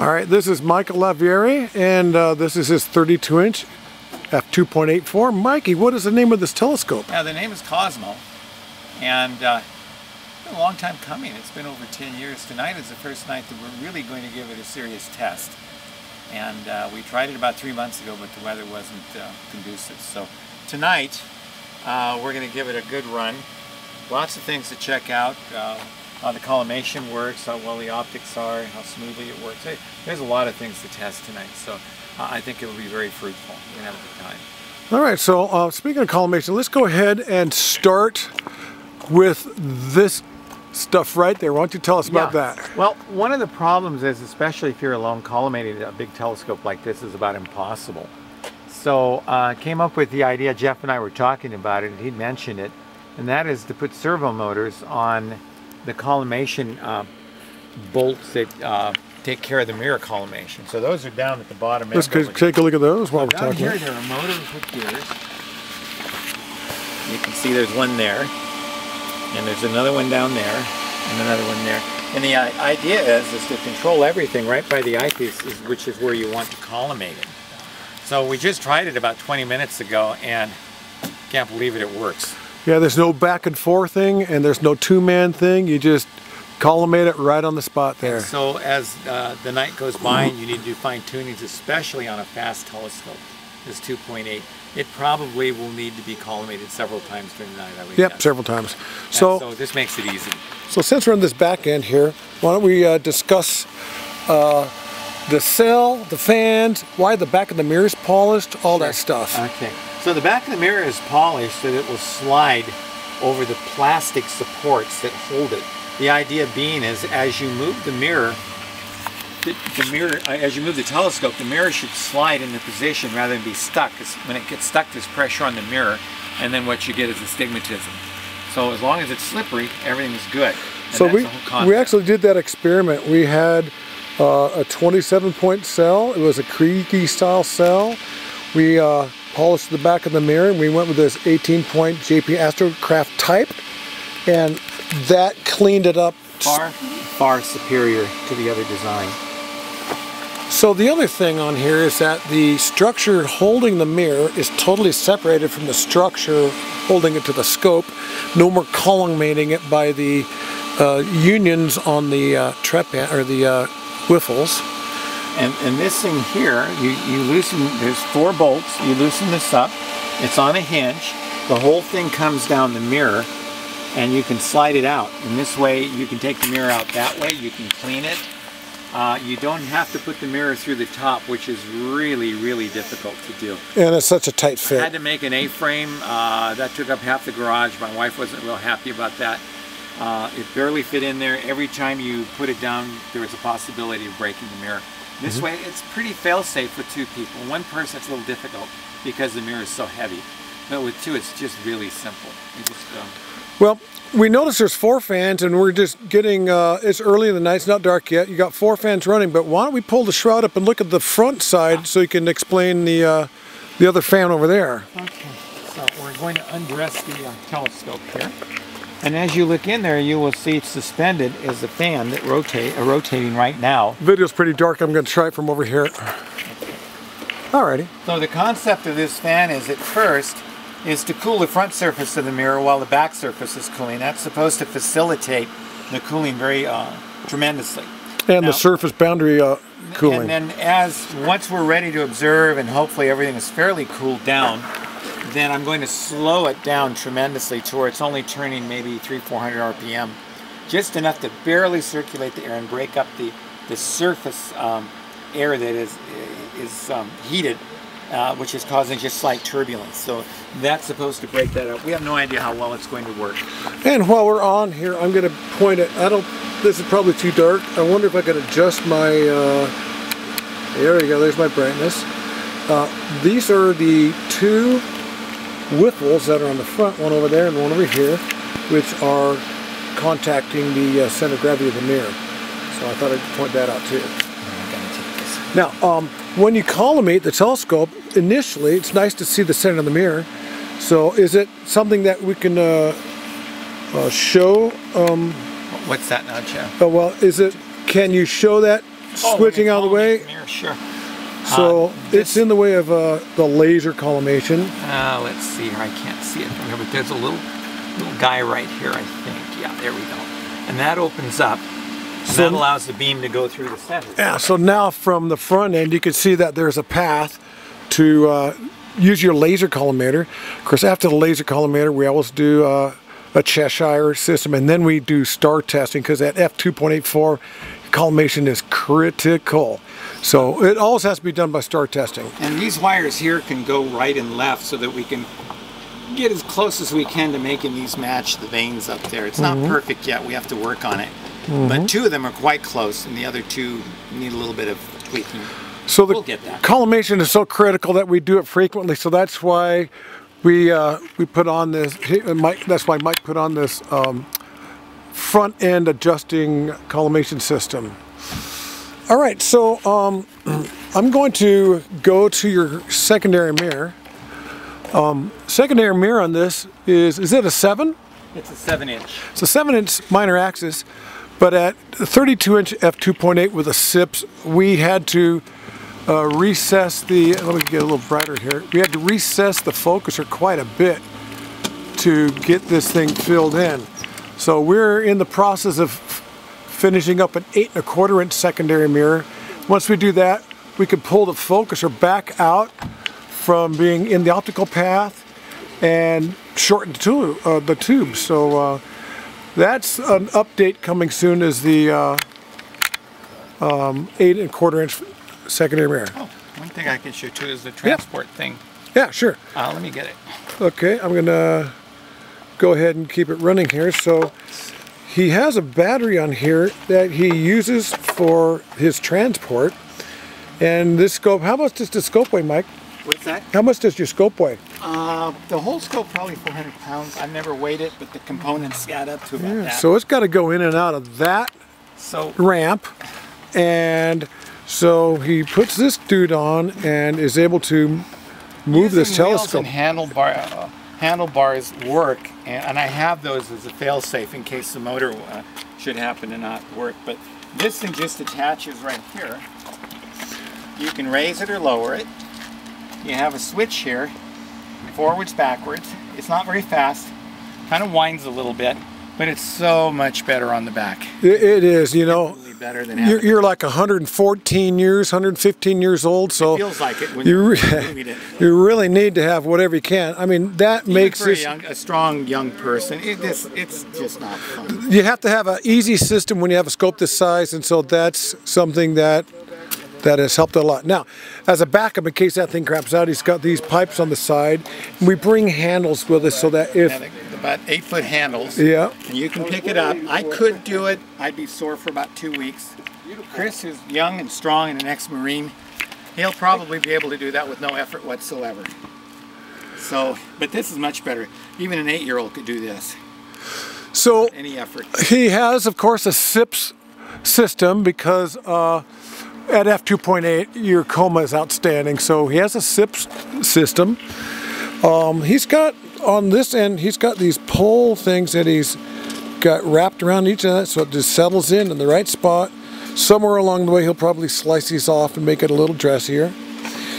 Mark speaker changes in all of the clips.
Speaker 1: All right, this is Michael Lavieri, and uh, this is his 32-inch f2.84. Mikey, what is the name of this telescope?
Speaker 2: Yeah, the name is Cosmo, and uh, it's been a long time coming. It's been over 10 years. Tonight is the first night that we're really going to give it a serious test. And uh, we tried it about three months ago, but the weather wasn't uh, conducive. So tonight, uh, we're going to give it a good run. Lots of things to check out. Uh, how the collimation works, how well the optics are, how smoothly it works. Hey, there's a lot of things to test tonight, so uh, I think it will be very fruitful. We're going to have a good time.
Speaker 1: All right, so uh, speaking of collimation, let's go ahead and start with this stuff right there. Why don't you tell us about that?
Speaker 2: Well, one of the problems is, especially if you're alone, collimating a big telescope like this is about impossible. So uh, came up with the idea, Jeff and I were talking about it, and he mentioned it, and that is to put servo motors on the collimation uh, bolts that uh, take care of the mirror collimation. So those are down at the bottom
Speaker 1: Let's
Speaker 2: end. over
Speaker 1: c- take a look at those while we're
Speaker 2: down
Speaker 1: talking.
Speaker 2: here there are motors with gears. You can see there's one there, and there's another one down there, and another one there. And the idea is, is to control everything right by the eyepiece, is, which is where you want to collimate it. So we just tried it about 20 minutes ago, and can't believe it, it works.
Speaker 1: Yeah, there's no back and forth thing, and there's no two-man thing. You just collimate it right on the spot there.
Speaker 2: So as uh, the night goes by and you need to do fine tunings, especially on a fast telescope, this 2.8, it probably will need to be collimated several times during the night. I would
Speaker 1: Yep,
Speaker 2: guess.
Speaker 1: several times. So,
Speaker 2: so this makes it easy.
Speaker 1: so since we're on this back end here, why don't we uh, discuss uh, the cell, the fans, why the back of the mirror is polished, all that stuff.
Speaker 2: Okay. So the back of the mirror is polished so that it will slide over the plastic supports that hold it. The idea being is as you move the mirror, the, the mirror, uh, as you move the telescope, the mirror should slide into position rather than be stuck. when it gets stuck, there's pressure on the mirror, and then what you get is astigmatism. So as long as it's slippery, everything is good. And
Speaker 1: So we we actually did that experiment. We had uh, a 27 point cell. It was a creaky style cell. We uh, polished the back of the mirror and we went with this 18 point JP Astrocraft type and that cleaned it up.
Speaker 2: far, far superior to the other design.
Speaker 1: So the other thing on here is that the structure holding the mirror is totally separated from the structure holding it to the scope. No more collimating it by the uh, unions on the uh, trepan or the uh, whiffles.
Speaker 2: And, and this thing here, you, you loosen, there's four bolts, you loosen this up, it's on a hinge, the whole thing comes down the mirror, and you can slide it out. And this way, you can take the mirror out that way, you can clean it. Uh, you don't have to put the mirror through the top, which is really, really difficult to do.
Speaker 1: And it's such a tight fit.
Speaker 2: I had to make an A-frame, uh, that took up half the garage, my wife wasn't real happy about that. Uh, it barely fit in there. Every time you put it down, there was a possibility of breaking the mirror. This
Speaker 1: Mm-hmm.
Speaker 2: way, it's pretty fail-safe with two people. One person, it's a little difficult because the mirror is so heavy. But with two, it's just really simple. You just, um,
Speaker 1: Well, we noticed there's four fans, and we're just getting. Uh, it's early in the night; it's not dark yet. You got four fans running, but why don't we pull the shroud up and look at the front side so you can explain the uh, the other fan over there?
Speaker 2: Okay, so we're going to undress the uh, telescope here. And as you look in there, you will see it's suspended is a fan that rotate, uh, rotating right now.
Speaker 1: Video's pretty dark. I'm going to try it from over here. Alrighty.
Speaker 2: So the concept of this fan is at first is to cool the front surface of the mirror while the back surface is cooling. That's supposed to facilitate the cooling very uh, tremendously.
Speaker 1: And
Speaker 2: Now-
Speaker 1: the surface boundary uh, cooling.
Speaker 2: And then as once we're ready to observe and hopefully everything is fairly cooled down, then I'm going to slow it down tremendously to where it's only turning maybe three, 400 RPM, just enough to barely circulate the air and break up the, the surface um, air that is, is um, heated, uh, which is causing just slight turbulence. So that's supposed to break that up. We have no idea how well it's going to work.
Speaker 1: And while we're on here, I'm going to point it. I don't. This is probably too dark. I wonder if I could adjust my. Uh, there we go. There's my brightness. Uh, these are the two whiffles that are on the front, one over there and one over here, which are contacting the uh, center of gravity of the mirror. So I thought I'd point that out too.
Speaker 2: I'm going to take this.
Speaker 1: Now, um, when you collimate the telescope, initially it's nice to see the center of the mirror. So is it something that we can uh, uh, show? Um,
Speaker 2: What's that now, Joe?
Speaker 1: oh, well, is it? Can you show that
Speaker 2: Oh,
Speaker 1: switching out of the way.
Speaker 2: Mirror, sure.
Speaker 1: So
Speaker 2: Uh,
Speaker 1: it's in the way of uh, the laser collimation.
Speaker 2: Uh, let's see here. I can't see it from here, but there's a little little guy right here, I think. Yeah, there we go. And that opens up. And
Speaker 1: So-
Speaker 2: that allows the beam to go through the center.
Speaker 1: Yeah, so now from the front end, you can see that there's a path to uh, use your laser collimator. Of course, after the laser collimator, we always do uh, a Cheshire system, and then we do star testing because at f2.84, collimation is critical. So it always has to be done by star testing.
Speaker 2: And these wires here can go right and left so that we can get as close as we can to making these match the vanes up there. It's not perfect yet. We have to work on it. But two of them are quite close, and the other two need a little bit of tweaking.
Speaker 1: So the
Speaker 2: We'll get that.
Speaker 1: collimation is so critical that we do it frequently. So that's why we uh, we put on this. uh, Mike, that's why Mike put on this um, front end adjusting collimation system. All right, so um, I'm going to go to your secondary mirror. Um, secondary mirror on this is is it a seven?
Speaker 2: It's a seven inch.
Speaker 1: It's a 7 inch minor axis, but at 32 inch f2.8 with a SIPS, we had to uh, recess the, let me get a little brighter here. We had to recess the focuser quite a bit to get this thing filled in. So we're in the process of finishing up an eight and a quarter inch secondary mirror. Once we do that, we can pull the focuser back out from being in the optical path and shorten the tube. Uh, the tube. So uh, that's an update coming soon. Is the uh, um, eight and a quarter inch secondary mirror?
Speaker 2: Oh, one thing I can show too is the transport thing.
Speaker 1: Yeah, sure.
Speaker 2: Uh, let me get it.
Speaker 1: Okay, I'm gonna go ahead and keep it running here. So he has a battery on here that he uses for his transport. And this scope, how much does the scope weigh, Mike?
Speaker 2: What's that?
Speaker 1: How much does your scope weigh?
Speaker 2: Uh, the whole scope probably 400 pounds. I've never weighed it, but the components add up to about that.
Speaker 1: So it's got to go in and out of that
Speaker 2: so
Speaker 1: ramp. And so he puts this dude on and is able to move this
Speaker 2: Using
Speaker 1: telescope.
Speaker 2: and handlebar, uh, handlebars work, and, and I have those as a fail-safe in case the motor uh, should happen to not work. But this thing just attaches right here. You can raise it or lower it. You have a switch here, forwards, backwards. It's not very fast, kind of winds a little bit, but it's so much better on the back.
Speaker 1: It- it is, you know.
Speaker 2: Better than
Speaker 1: You're, you're like 114 years, 115 years old, so it
Speaker 2: feels like it when
Speaker 1: you,
Speaker 2: you
Speaker 1: re-
Speaker 2: it.
Speaker 1: you really need to have whatever you can. I mean, that
Speaker 2: Even
Speaker 1: makes
Speaker 2: for a, young, a strong young person, it just, it's just not fun.
Speaker 1: You have to have an easy system when you have a scope this size, and so that's something that that has helped a lot. Now, as a backup, in case that thing craps out, he's got these pipes on the side. And we bring handles with us so that if
Speaker 2: about eight foot handles.
Speaker 1: yeah,
Speaker 2: And you can pick it up. I could do it. I'd be sore for about two weeks. Chris, who's young and strong and an ex-Marine, he'll probably be able to do that with no effort whatsoever. So, but this is much better. Even an eight-year-old could do this.
Speaker 1: so
Speaker 2: Any effort.
Speaker 1: He has, of course, a SIPS system because uh, at f2.8 your coma is outstanding. So he has a SIPS system. Um, he's got on this end, he's got these pole things that he's got wrapped around each of that, so it just settles in in the right spot. Somewhere along the way, he'll probably slice these off and make it a little dressier.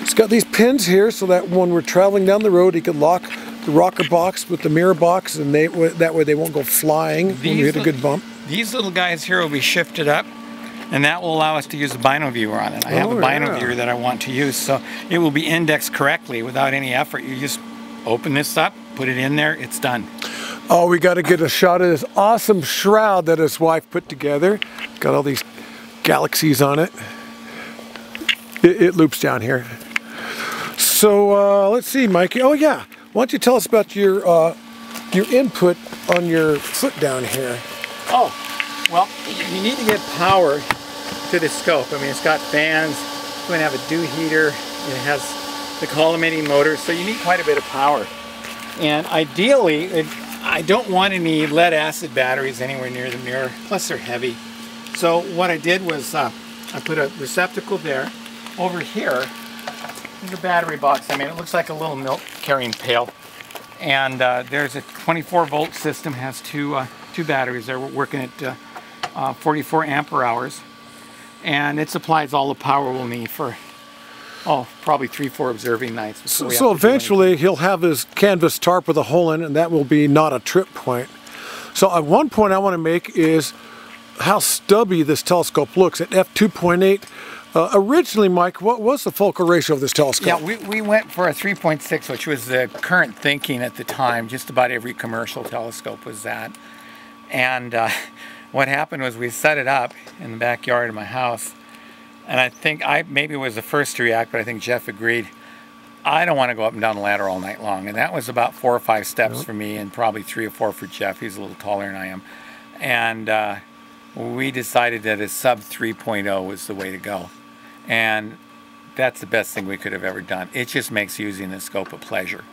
Speaker 1: He's got these pins here so that when we're traveling down the road, he can lock the rocker box with the mirror box, and they that way they won't go flying when we hit a good bump.
Speaker 2: These little guys here will be shifted up, and that will allow us to use a bino viewer on it. I have
Speaker 1: Oh,
Speaker 2: a bino
Speaker 1: yeah.
Speaker 2: viewer that I want to use, so it will be indexed correctly without any effort. You just open this up, put it in there, it's done.
Speaker 1: Oh, we got to get a shot of this awesome shroud that his wife put together. Got all these galaxies on it. It, it loops down here. So uh, let's see, Mikey. Oh yeah, why don't you tell us about your uh, your input on your foot down here?
Speaker 2: Oh, well, you need to get power to the scope. I mean, it's got fans, it's going to have a dew heater, it has the collimating motor, so you need quite a bit of power. And ideally, it, I don't want any lead acid batteries anywhere near the mirror, plus they're heavy. So what I did was uh, I put a receptacle there. Over here, there's a battery box. I mean, it looks like a little milk carrying pail. And uh, there's a 24 volt system, has two uh, two batteries there. We're working at uh, uh, 44 ampere hours. and it supplies all the power we'll need for, oh, probably three, four observing nights.
Speaker 1: So, so
Speaker 2: have to do
Speaker 1: eventually he'll have his canvas tarp with a hole in it, and that will be not a trip point. So at one point I want to make is how stubby this telescope looks at f2.8. Uh, originally, Mike, what was the focal ratio of this telescope?
Speaker 2: Yeah, we, we went for a 3.6, which was the current thinking at the time. Just about every commercial telescope was that. And uh, what happened was we set it up in the backyard of my house. And I think I maybe was the first to react, but I think Jeff agreed. I don't want to go up and down the ladder all night long. And that was about four or five steps for me, and probably three or four for Jeff. He's a little taller than I am. And uh, we decided that a sub 3.0 was the way to go. And that's the best thing we could have ever done. It just makes using the scope a pleasure.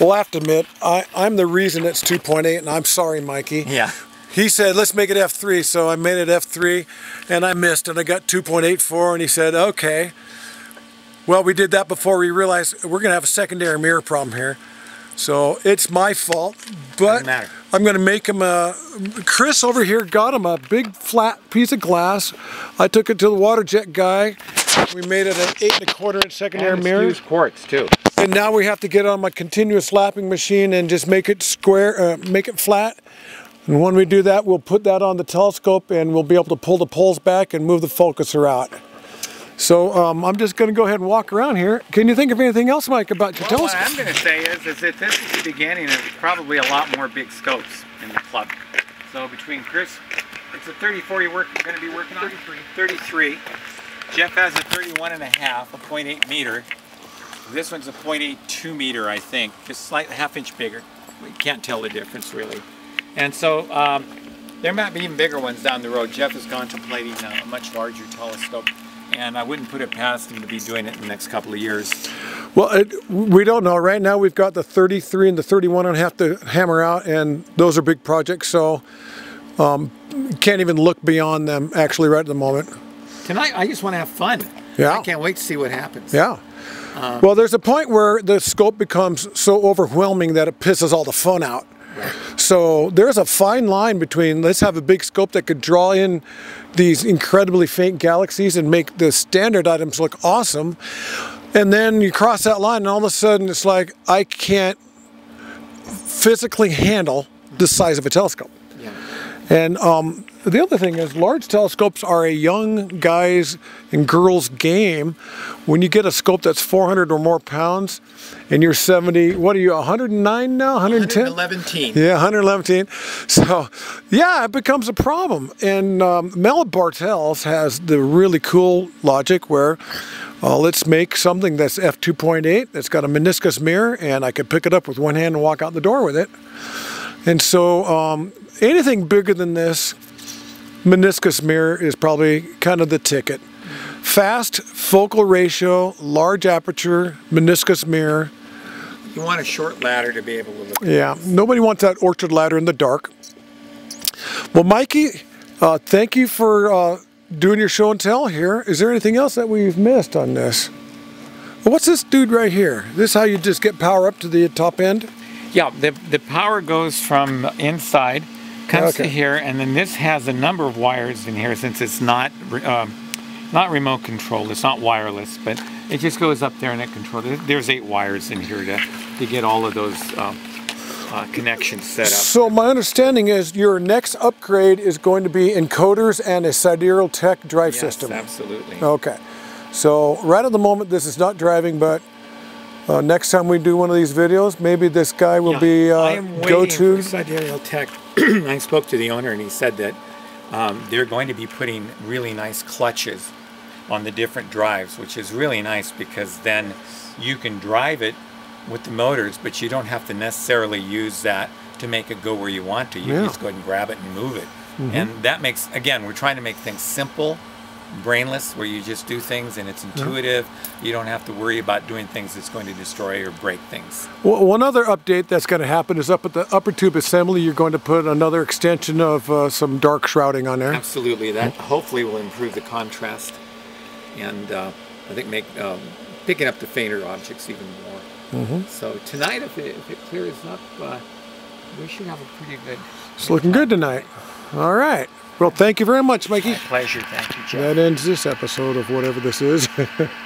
Speaker 1: Well, I have to admit, I, I'm the reason it's 2.8, and I'm sorry, Mikey.
Speaker 2: Yeah.
Speaker 1: He said, let's make it F3, so I made it F3, and I missed, and I got 2.84, and he said, okay. Well, we did that before we realized we're going to have a secondary mirror problem here. So it's my fault, but I'm going to make him a. Chris over here got him a big flat piece of glass. I took it to the water jet guy. We made it an eight and a quarter inch secondary mirror.
Speaker 2: quartz too.
Speaker 1: And now we have to get on my continuous lapping machine and just make it square, uh, make it flat. And when we do that, we'll put that on the telescope and we'll be able to pull the poles back and move the focuser out. So um, I'm just going to go ahead and walk around here. Can you think of anything else, Mike, about your
Speaker 2: Well, what? I'm going to say is, is that this is the beginning of probably a lot more big scopes in the club. So between Chris, it's a 34 you're working, going to be working on? 33. 33. Jeff has a 31 and a half, a 0.8 meter. This one's a 0.82 meter, I think, just slightly half inch bigger. We can't tell the difference really. And so um, there might be even bigger ones down the road. Jeff is contemplating a much larger telescope, and I wouldn't put it past him to be doing it in the next couple of years.
Speaker 1: Well, it, we don't know. Right now we've got the 33 and the 31 and have to hammer out, and those are big projects, so um, can't even look beyond them actually right at the moment.
Speaker 2: Tonight, I just want to have fun.
Speaker 1: Yeah.
Speaker 2: I can't wait to see what happens.
Speaker 1: Yeah. well, there's a point where the scope becomes so overwhelming that it pisses all the fun out. So there's a fine line between let's have a big scope that could draw in these incredibly faint galaxies and make the standard items look awesome. And then you cross that line and all of a sudden it's like I can't physically handle the size of a telescope. And um, the other thing is, large telescopes are a young guys and girls game. When you get a scope that's 400 or more pounds, and you're 70, what are you, 109 now, 110?
Speaker 2: 111
Speaker 1: Yeah, 111. So, yeah, it becomes a problem. And um, Mel Bartels has the really cool logic where uh, let's make something that's f2.8 that's got a meniscus mirror, and I could pick it up with one hand and walk out the door with it. And so, um, anything bigger than this meniscus mirror is probably kind of the ticket. Fast focal ratio, large aperture, meniscus mirror.
Speaker 2: You want a short ladder to be able to look.
Speaker 1: Yeah, nobody wants that orchard ladder in the dark. Well, Mikey, uh, thank you for uh, doing your show and tell here. Is there anything else that we've missed on this? Well, what's this dude right here? This how you just get power up to the top end?
Speaker 2: Yeah, the, the power goes from inside, comes
Speaker 1: Okay.
Speaker 2: to here, and then this has a number of wires in here since it's not um, not remote controlled. It's not wireless, but it just goes up there and it controls. there- There's eight wires in here to, to get all of those um, uh, connections set up.
Speaker 1: So my understanding is your next upgrade is going to be encoders and a Sidereal Tech drive system.
Speaker 2: Yes,
Speaker 1: system.
Speaker 2: absolutely.
Speaker 1: Okay. So right at the moment this is not driving, but uh, next time we do one of these videos, maybe this guy will
Speaker 2: Yeah,
Speaker 1: be
Speaker 2: I
Speaker 1: uh,
Speaker 2: am
Speaker 1: go
Speaker 2: waiting
Speaker 1: to.
Speaker 2: for Sidereal Tech. I spoke to the owner and he said that um, they're going to be putting really nice clutches on the different drives, which is really nice because then you can drive it with the motors, but you don't have to necessarily use that to make it go where you want to. You
Speaker 1: Yeah.
Speaker 2: Can just go ahead and grab it and move it. And that makes, again, we're trying to make things simple, brainless, where you just do things and it's intuitive. You don't have to worry about doing things that's going to destroy or break things.
Speaker 1: Well, one other update that's going to happen is up at the upper tube assembly, you're going to put another extension of uh, some dark shrouding on there.
Speaker 2: Absolutely, that hopefully will improve the contrast, and uh, I think make um, picking up the fainter objects even more. So tonight, if it, if it clears up, uh, we should have a pretty good.
Speaker 1: It's looking good tonight. All right. Well, thank you very much, Mikey.
Speaker 2: My pleasure. Thank you, Jeff.
Speaker 1: That ends this episode of whatever this is.